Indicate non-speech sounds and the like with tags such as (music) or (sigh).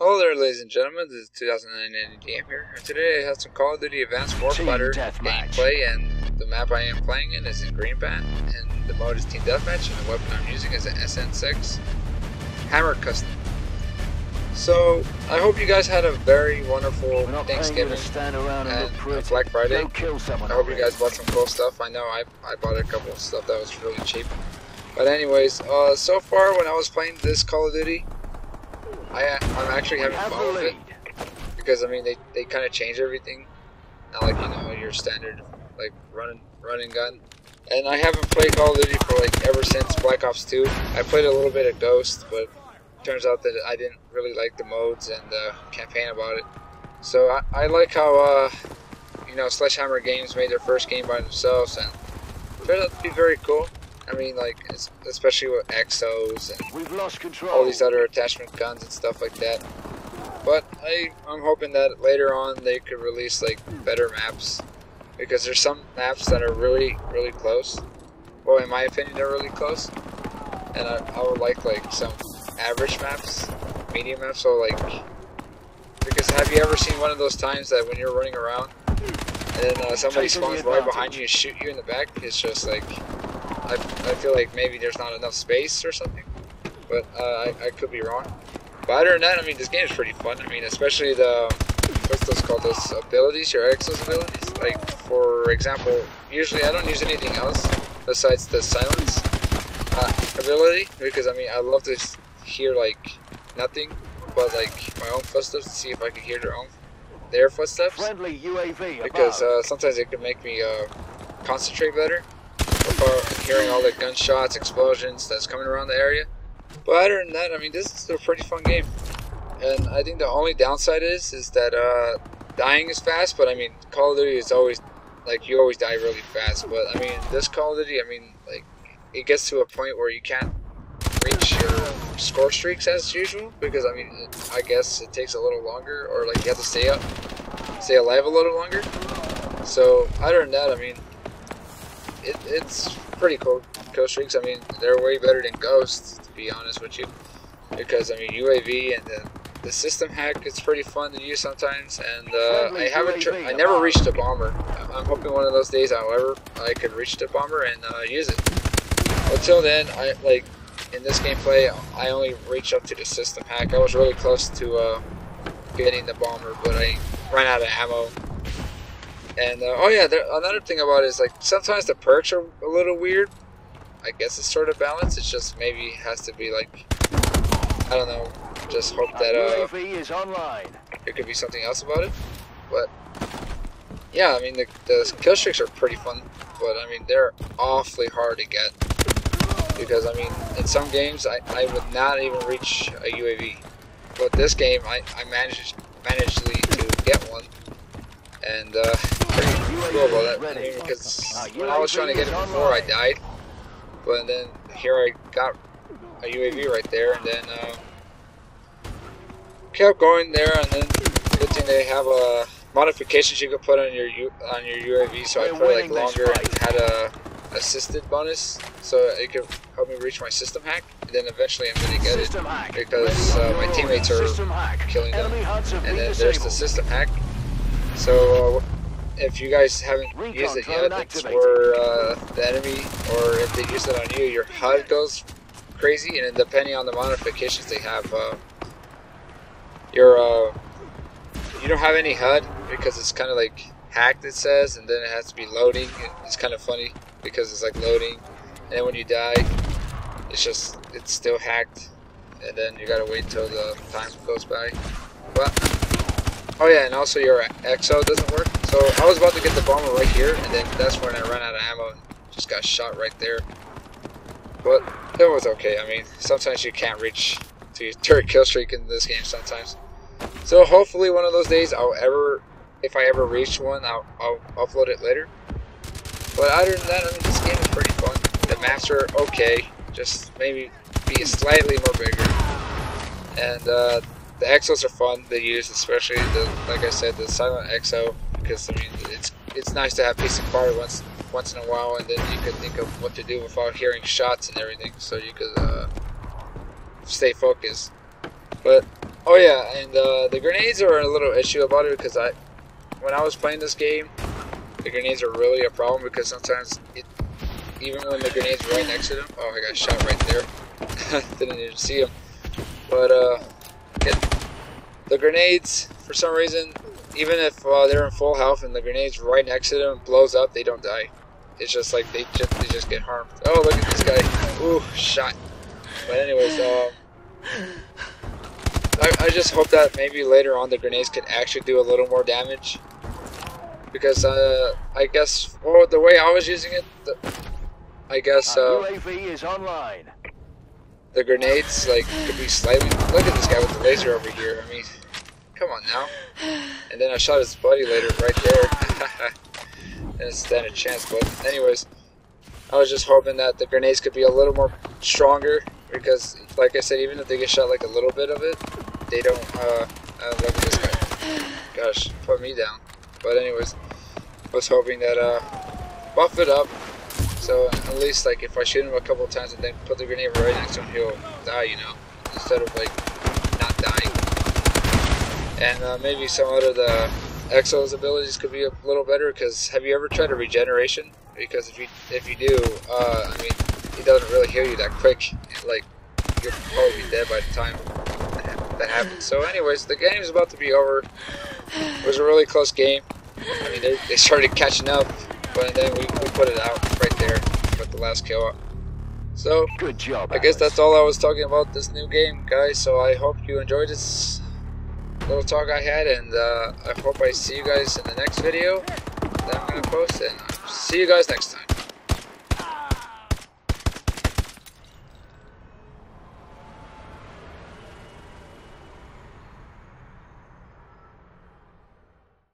Hello there, ladies and gentlemen. This is 2009 game here, and today I have some Call of Duty Advanced Warfare gameplay, and the map I am playing in is in Greenband, and the mode is Team Deathmatch, and the weapon I'm using is an SN6 Hammer Custom. So, I hope you guys had a very wonderful Thanksgiving and, and Black Friday. I hope you guys bought some cool stuff. I know I, I bought a couple of stuff that was really cheap. But anyways, uh, so far when I was playing this Call of Duty, I, I'm actually having fun with it. Because, I mean, they, they kind of change everything. Not like, you know, your standard, like, running running gun. And I haven't played Call of Duty for, like, ever since Black Ops 2. I played a little bit of Ghost, but turns out that I didn't really like the modes and the campaign about it. So I, I like how, uh, you know, Sledgehammer Games made their first game by themselves, and turned out to be very cool. I mean, like, especially with exos and all these other attachment guns and stuff like that. But I, I'm hoping that later on they could release, like, better maps. Because there's some maps that are really, really close. Well, in my opinion, they're really close. And I, I would like, like, some average maps, medium maps, so, like... Because have you ever seen one of those times that when you're running around, and then uh, somebody spawns right behind you and shoot you in the back? It's just, like I, I feel like maybe there's not enough space or something, but uh, I, I could be wrong. But other than that, I mean, this game is pretty fun. I mean, especially the, what's those called, those abilities, your exos abilities. Like, for example, usually I don't use anything else besides the silence uh, ability, because, I mean, I love to hear, like, nothing but, like, my own footsteps to see if I can hear their own, their footsteps. Friendly UAV because uh, sometimes it can make me uh, concentrate better hearing all the gunshots, explosions that's coming around the area. But other than that, I mean, this is a pretty fun game. And I think the only downside is, is that uh, dying is fast. But I mean, Call of Duty is always like you always die really fast. But I mean, this Call of Duty, I mean, like it gets to a point where you can't reach your score streaks as usual because I mean, it, I guess it takes a little longer, or like you have to stay up, stay alive a little longer. So other than that, I mean, it, it's pretty cool. Ghost streaks, I mean, they're way better than Ghosts, to be honest with you. Because, I mean, UAV and the, the system hack is pretty fun to use sometimes. And uh, I haven't, I never reached a bomber. I'm hoping one of those days, however, I could reach the bomber and uh, use it. Until then, I like in this gameplay, I only reached up to the system hack. I was really close to uh, getting the bomber, but I ran out of ammo and uh, oh yeah, there, another thing about it is like sometimes the perks are a little weird. I guess it's sort of balanced. It's just maybe has to be like I don't know. Just hope that uh, is online. there could be something else about it. But yeah, I mean the, the kill streaks are pretty fun, but I mean they're awfully hard to get because I mean in some games I, I would not even reach a UAV, but this game I, I managed managed to get one and uh, cool about that. I because when I was trying to get it before, I died. But then here I got a UAV right there, and then uh, kept going there, and then good thing they have a modifications you can put on your U on your UAV. So I put like longer and had a assisted bonus, so it could help me reach my system hack. And then eventually I'm gonna get it hack. because uh, my teammates are killing them. And then there's the system hack. So, uh, if you guys haven't Recon used it yet, it's where uh, the enemy, or if they use it on you, your HUD goes crazy, and depending on the modifications they have, uh, your uh, you don't have any HUD because it's kind of like hacked. It says, and then it has to be loading. It's kind of funny because it's like loading, and then when you die, it's just it's still hacked, and then you gotta wait till the time goes by. But Oh yeah, and also your exo doesn't work. So I was about to get the bomber right here, and then that's when I ran out of ammo and just got shot right there. But it was okay. I mean, sometimes you can't reach to your third kill streak in this game sometimes. So hopefully one of those days I'll ever, if I ever reach one, I'll, I'll upload it later. But other than that, I mean, this game is pretty fun. The maps are okay, just maybe be slightly more bigger. And uh, the exos are fun to use, especially the like I said, the silent exo, because I mean it's it's nice to have peace and quiet once once in a while, and then you can think of what to do without hearing shots and everything, so you could uh, stay focused. But Oh yeah, and uh, the grenades are a little issue about it because I, when I was playing this game, the grenades are really a problem because sometimes, it, even when the grenade's right next to them, oh I got shot right there, (laughs) didn't even see him. But uh, the grenades, for some reason, even if uh, they're in full health and the grenade's right next to them blows up, they don't die. It's just like they just they just get harmed. Oh look at this guy! Ooh, shot. But anyways, um. I, I just hope that maybe later on the grenades could actually do a little more damage. Because, uh, I guess, well, the way I was using it, the, I guess, uh, UAV is online. The grenades, like, could be slightly, look at this guy with the laser over here, I mean, come on now. And then I shot his buddy later, right there. (laughs) Didn't stand a chance, but anyways, I was just hoping that the grenades could be a little more stronger, because, like I said, even if they get shot like a little bit of it, they don't, uh, uh look at this guy. Gosh, put me down. But anyways, I was hoping that, uh, buff it up, so at least, like, if I shoot him a couple of times and then put the grenade right next to him, he'll die, you know, instead of, like, not dying. And, uh, maybe some of the Exo's abilities could be a little better, because have you ever tried a regeneration? Because if you, if you do, uh, I mean, he doesn't really heal you that quick, like, you'll probably be dead by the time that happens. So anyways, the game is about to be over. It was a really close game. I mean, they, they started catching up, but then we, we put it out the last kill. So, Good job. I guess that's all I was talking about this new game, guys. So I hope you enjoyed this little talk I had, and uh, I hope I see you guys in the next video that I'm to post, and see you guys next time.